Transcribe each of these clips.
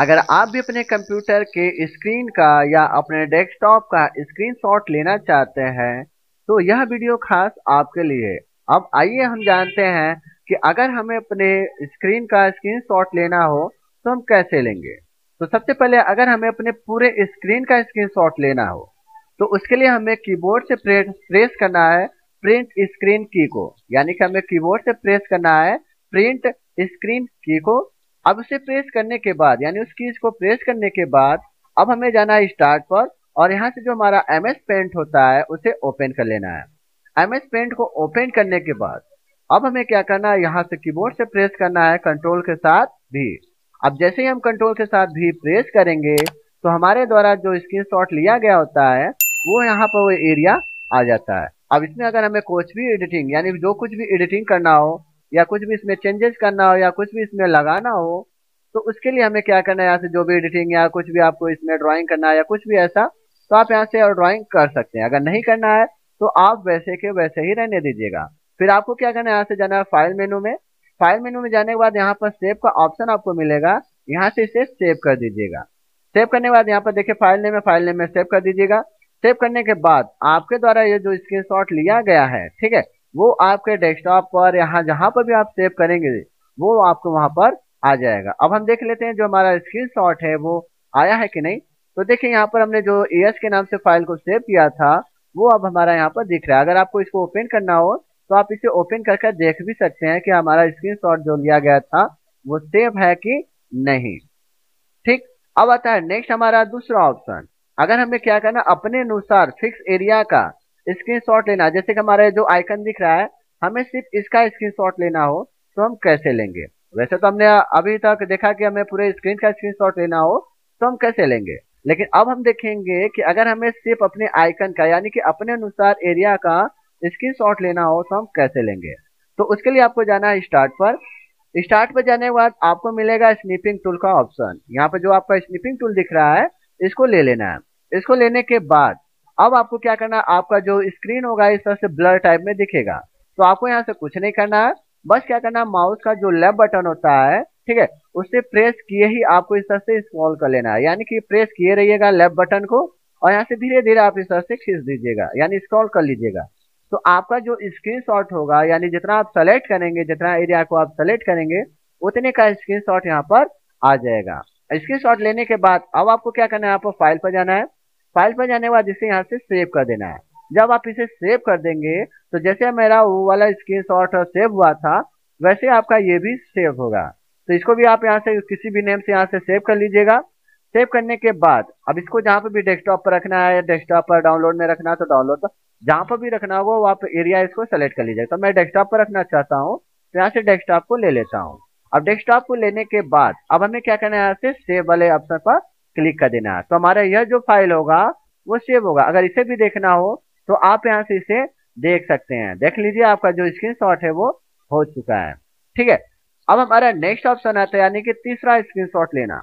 अगर आप भी अपने कंप्यूटर के स्क्रीन का या अपने डेस्कटॉप का स्क्रीनशॉट लेना चाहते हैं तो यह वीडियो खास आपके लिए। अब आइए हम जानते हैं कि अगर हमें अपने स्क्रीन का स्क्रीनशॉट लेना हो तो हम कैसे लेंगे? तो सबसे पहले अगर हमें अपने पूरे स्क्रीन का स्क्रीनशॉट लेना हो तो उसके लिए हमें कीबोर्ड से प्रेस करना है प्रिंट स्क्रीन की को। यानी कि हमें कीबोर्ड से प्रेस करना है प्रिंट स्क्रीन की को। अब उसे प्रेस करने के बाद, यानी उस कीज को प्रेस करने के बाद, अब हमें जाना है स्टार्ट पर, और यहाँ से जो हमारा एम एस पेंट होता है, उसे ओपन कर लेना है। एम एस पेंट को ओपन करने के बाद, अब हमें क्या करना है, यहाँ से कीबोर्ड से प्रेस करना है, कंट्रोल के साथ भी। अब जैसे ही हम कंट्रोल के साथ भी प्रेस करेंगे तो हमारे द्वारा जो स्क्रीन शॉट लिया गया होता है, वो यहाँ पर वो एरिया आ जाता है। अब इसमें अगर हमें कुछ भी एडिटिंग, यानी जो कुछ भी एडिटिंग करना हो या कुछ भी इसमें चेंजेस करना हो या कुछ भी इसमें लगाना हो तो उसके लिए हमें क्या करना है? यहाँ से जो भी एडिटिंग या कुछ भी आपको इसमें ड्राइंग करना है या कुछ भी ऐसा तो आप यहाँ से और ड्राइंग कर सकते हैं। अगर नहीं करना है तो आप वैसे के वैसे ही रहने दीजिएगा। फिर आपको क्या करना है? यहाँ से जाना है फ़ाइल मेनू में। फ़ाइल मेनू में जाने के बाद यहाँ पर सेव का ऑप्शन आपको मिलेगा। यहाँ से इसे सेव कर दीजिएगा। सेव करने के बाद यहाँ पर देखिए फ़ाइल नेम है फ़ाइल नेम में सेव कर दीजिएगा। सेव करने के बाद आपके द्वारा ये जो स्क्रीन लिया गया है, ठीक है? वो आपके डेस्कटॉप पर यहाँ जहाँ पर भी आप सेव करेंगे, वो आपको वहाँ पर आ जाएगा। अब हम देख लेते हैं जो हमारा स्क्रीन है, वो आया है कि नहीं? तो देखिए, यहाँ पर हमने जो एस के नाम से फ़ाइल को सेव किया था, वो अब हमारा यहाँ पर दिख रहा है। अगर आपको इसको ओपन करना हो तो आप इसे ओपन करके देख भी सकते हैं कि हमारा स्क्रीन जो लिया गया था, वो सेव है कि नहीं। ठीक, अब आता है नेक्स्ट हमारा दूसरा ऑप्शन अगर हमें क्या करना अपने अनुसार फिक्स एरिया का स्क्रीनशॉट लेना। जैसे कि हमारा जो आइकन दिख रहा है, हमें सिर्फ़ इसका स्क्रीनशॉट लेना हो तो हम कैसे लेंगे? वैसे तो हमने अभी तक देखा कि हमें पूरे स्क्रीन का स्क्रीनशॉट लेना हो तो हम कैसे लेंगे? लेकिन अब हम देखेंगे कि अगर हमें सिर्फ़ अपने आइकन का, यानी कि अपने अनुसार एरिया का स्क्रीनशॉट लेना हो तो हम कैसे लेंगे? तो उसके लिए आपको जाना है स्टार्ट पर। स्टार्ट पर जाने के बाद आपको मिलेगा स्निपिंग टूल का ऑप्शन यहाँ पर जो आपका स्निपिंग टूल दिख रहा है, इसको ले लेना है। इसको लेने के बाद अब आपको क्या करना है? आपका जो स्क्रीन होगा, इस तरह से ब्लर टाइप में दिखेगा। तो आपको यहाँ से कुछ नहीं करना है। बस क्या करना है? माउस का जो लेफ़्ट बटन होता है, ठीक है, उससे प्रेस किए ही आपको इस तरह से स्क्रॉल कर लेना है। यानी कि प्रेस किए रहिएगा लेफ़्ट बटन को, और यहाँ से धीरे धीरे आप इस तरह से खींच दीजिएगा, यानी स्क्रॉल कर लीजिएगा। तो आपका जो स्क्रीन शॉट होगा, यानी जितना आप सेलेक्ट करेंगे, जितना एरिया को आप सेलेक्ट करेंगे, उतने का स्क्रीन शॉट यहाँ पर आ जाएगा। स्क्रीन शॉट लेने के बाद, अब आपको क्या करना है? आपको फ़ाइल पर जाना है। फ़ाइल पर जाने के बाद इसे यहाँ से सेव कर देना है। जब आप इसे सेव कर देंगे तो जैसे मेरा वो वाला स्क्रीन शॉट सेव हुआ था, वैसे आपका ये भी सेव होगा। तो इसको भी आप यहाँ से किसी भी नेम से यहाँ से सेव कर लीजिएगा। सेव करने के बाद, अब इसको जहाँ पर भी डेस्कटॉप पर रखना है, डेस्कटॉप पर डाउनलोड में रखना है तो डाउनलोड जहाँ पर भी रखना होगा, वो आप एरिया इसको सेलेक्ट कर लीजिएगा। तो मैं डेस्कटॉप पर रखना चाहता हूँ तो यहाँ से डेस्कटॉप को ले लेता हूँ। अब डेस्कटॉप को लेने के बाद, अब हमें क्या करना है, यहाँ से सेव वाले ऑप्शन पर क्लिक कर देना। तो हमारा यह जो फ़ाइल होगा, वो सेव होगा। अगर इसे भी देखना हो तो आप यहाँ से इसे देख सकते हैं। देख लीजिए, आपका जो स्क्रीन शॉट है, वो हो चुका है। ठीक है? अब हमारा नेक्स्ट ऑप्शन आता है, यानी कि तीसरा स्क्रीन शॉट लेना।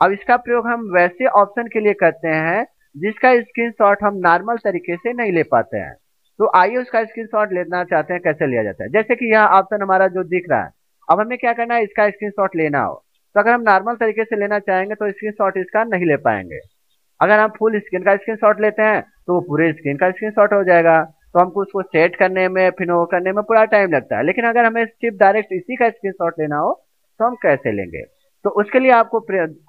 अब इसका प्रयोग हम वैसे ऑप्शन के लिए करते हैं, जिसका स्क्रीन शॉट हम नॉर्मल तरीके से नहीं ले पाते हैं। तो आइए उसका स्क्रीन शॉट लेना चाहते हैं, कैसे लिया जाता है? जैसे कि यह ऑप्शन हमारा जो दिख रहा है। अब हमें क्या करना है? इसका स्क्रीन शॉट लेना हो। तो अगर हम नॉर्मल तरीके से लेना चाहेंगे तो स्क्रीन शॉट इसका नहीं ले पाएँगे। अगर हम फुल स्क्रीन का स्क्रीन शॉट लेते हैं तो वो पूरे स्क्रीन का स्क्रीन शॉट हो जाएगा। तो हमको उसको सेट करने में, फिर वो करने में पूरा टाइम लगता है। लेकिन अगर हमें सिर्फ़ डायरेक्ट इसी का स्क्रीन शॉट लेना हो तो हम कैसे लेंगे? तो उसके लिए आपको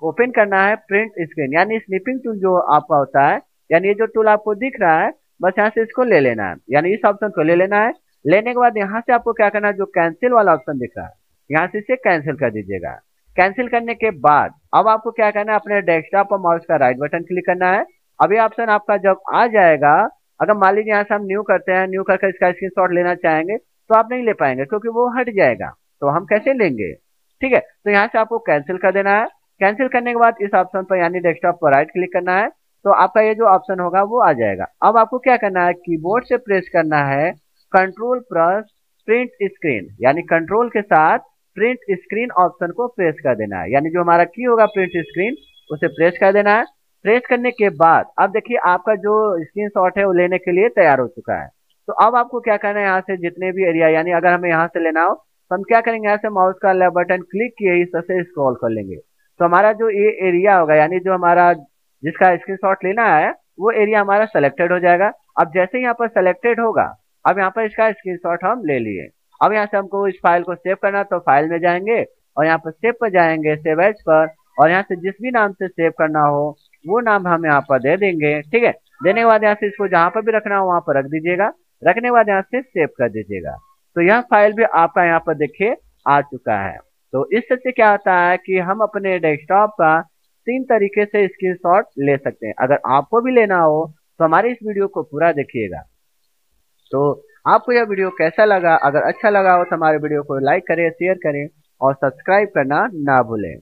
ओपन करना है प्रिंट स्क्रीन यानी स्निपिंग टूल जो आपका होता है, यानी ये जो टूल आपको दिख रहा है, बस यहाँ से इसको ले लेना है। यानी इस ऑप्शन को ले लेना है। लेने के बाद यहाँ से आपको क्या करना है, जो कैंसिल वाला ऑप्शन दिख रहा है, यहाँ से इसे कैंसिल कर दीजिएगा। कैंसिल करने के बाद, अब आपको क्या करना है, अपने डेस्कटॉप पर माउस का राइट बटन क्लिक करना है। अभी ऑप्शन आपका जब आ जाएगा, अगर मान लीजिए यहाँ से हम न्यू करते हैं, न्यू करके इसका स्क्रीन लेना चाहेंगे तो आप नहीं ले पाएँगे, क्योंकि वो हट जाएगा। तो हम कैसे लेंगे? ठीक है तो यहाँ से आपको कैंसिल कर देना है। कैंसिल करने के बाद इस ऑप्शन पर, यानी डेस्कटॉप पर राइट क्लिक करना है। तो आपका ये जो ऑप्शन होगा, वो आ जाएगा। अब आपको क्या करना है, कीबोर्ड से प्रेस करना है, कंट्रोल प्लस प्रिंट स्क्रीन, यानी कंट्रोल के साथ प्रिंट स्क्रीन ऑप्शन को प्रेस कर देना है। यानी जो हमारा की होगा प्रिंट स्क्रीन उसे प्रेस कर देना है। प्रेस करने के बाद, अब देखिए आपका जो स्क्रीन शॉट है वो लेने के लिए तैयार हो चुका है। तो अब आपको क्या करना है यहाँ से जितने भी एरिया यानी अगर हमें यहाँ से लेना हो तो हम क्या करेंगे, यहाँ से माउस का लेफ़्ट बटन क्लिक किए इस तरह से स्क्रॉल कर लेंगे। तो हमारा जो ये एरिया होगा, यानी जो हमारा जिसका स्क्रीनशॉट लेना है, वो एरिया हमारा सेलेक्टेड हो जाएगा। अब जैसे यहाँ पर सेलेक्टेड होगा, अब यहाँ पर इसका स्क्रीनशॉट हम ले लिए। अब यहाँ से हमको इस फ़ाइल को सेव करना तो फ़ाइल में जाएँगे और यहाँ पर सेव पर जाएँगे सेव एज पर, और यहाँ से जिस भी नाम से सेव करना हो, वो नाम हम यहाँ पर दे देंगे, ठीक है? देने के बाद यहाँ से इसको जहाँ पर भी रखना हो, वहाँ पर रख दीजिएगा। रखने के बाद यहाँ से सेव कर दीजिएगा। तो यह फ़ाइल भी आपका यहाँ पर देखिए, आ चुका है। तो इससे से क्या होता है कि हम अपने डेस्कटॉप का तीन तरीके से स्क्रीनशॉट ले सकते हैं। अगर आपको भी लेना हो तो हमारे इस वीडियो को पूरा देखिएगा। तो आपको यह वीडियो कैसा लगा, अगर अच्छा लगा हो तो हमारे वीडियो को लाइक करें, शेयर करें और सब्सक्राइब करना ना भूलें।